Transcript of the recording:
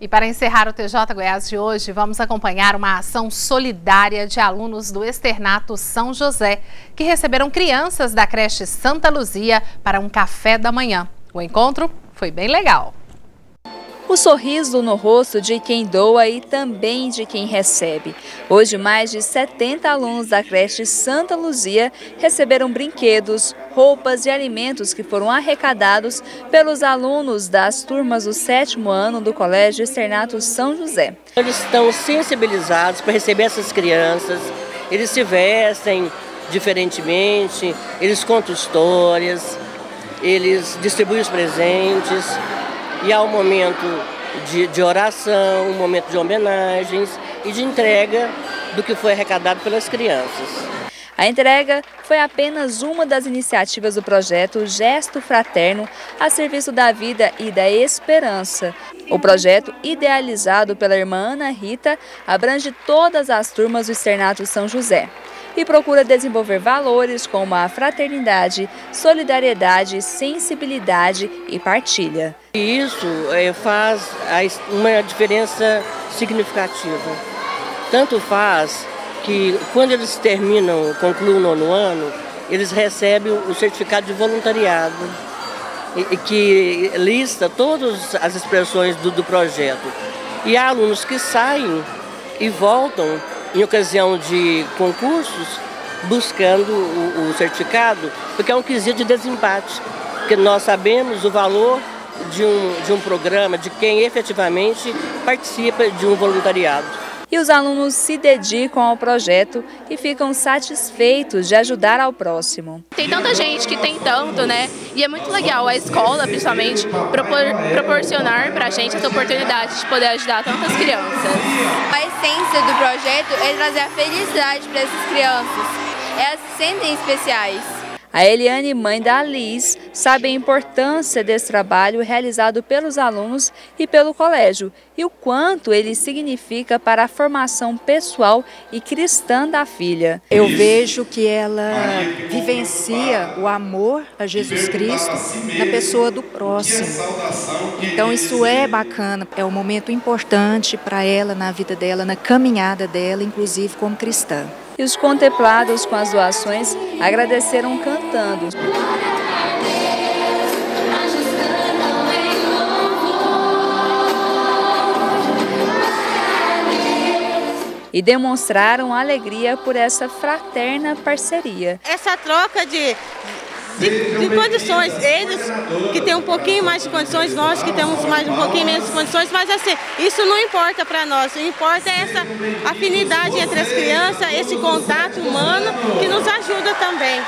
E para encerrar o TJ Goiás de hoje, vamos acompanhar uma ação solidária de alunos do Externato São José, que receberam crianças da creche Santa Luzia para um café da manhã. O encontro foi bem legal. O sorriso no rosto de quem doa e também de quem recebe. Hoje, mais de 70 alunos da creche Santa Luzia receberam brinquedos, roupas e alimentos que foram arrecadados pelos alunos das turmas do sétimo ano do Colégio Externato São José. Eles estão sensibilizados para receber essas crianças, eles se vestem diferentemente, eles contam histórias, eles distribuem os presentes e há um momento de, de oração, um momento de homenagens e de entrega do que foi arrecadado pelas crianças. A entrega foi apenas uma das iniciativas do projeto Gesto Fraterno a serviço da vida e da esperança. O projeto, idealizado pela irmã Ana Rita, abrange todas as turmas do Externato São José e procura desenvolver valores como a fraternidade, solidariedade, sensibilidade e partilha. Isso é, faz uma diferença significativa. Tanto faz que quando eles terminam, concluem o nono ano, eles recebem o certificado de voluntariado, que lista todas as expressões do, do projeto. E há alunos que saem e voltam em ocasião de concursos, buscando o, o certificado, porque é um quesito de desempate, porque nós sabemos o valor de um, de um programa, de quem efetivamente participa de um voluntariado e os alunos se dedicam ao projeto e ficam satisfeitos de ajudar ao próximo. Tem tanta gente que tem tanto, né? E é muito legal a escola, principalmente, propor, proporcionar para a gente essa oportunidade de poder ajudar tantas crianças. A essência do projeto é trazer a felicidade para essas crianças. Elas se sentem especiais. A Eliane, mãe da Alice, sabe a importância desse trabalho realizado pelos alunos e pelo colégio e o quanto ele significa para a formação pessoal e cristã da filha. Eu vejo que ela vivencia o amor a Jesus Cristo na pessoa do próximo. Então isso é bacana, é um momento importante para ela na vida dela, na caminhada dela, inclusive como cristã e os contemplados com as doações agradeceram cantando. E demonstraram alegria por essa fraterna parceria. Essa troca de, de, de, condições. Eles que têm um pouquinho mais de condições, nós que temos mais um pouquinho menos de condições, mas assim, isso não importa para nós. O importa é essa afinidade entre as crianças, esse contato humano que nos ajuda também.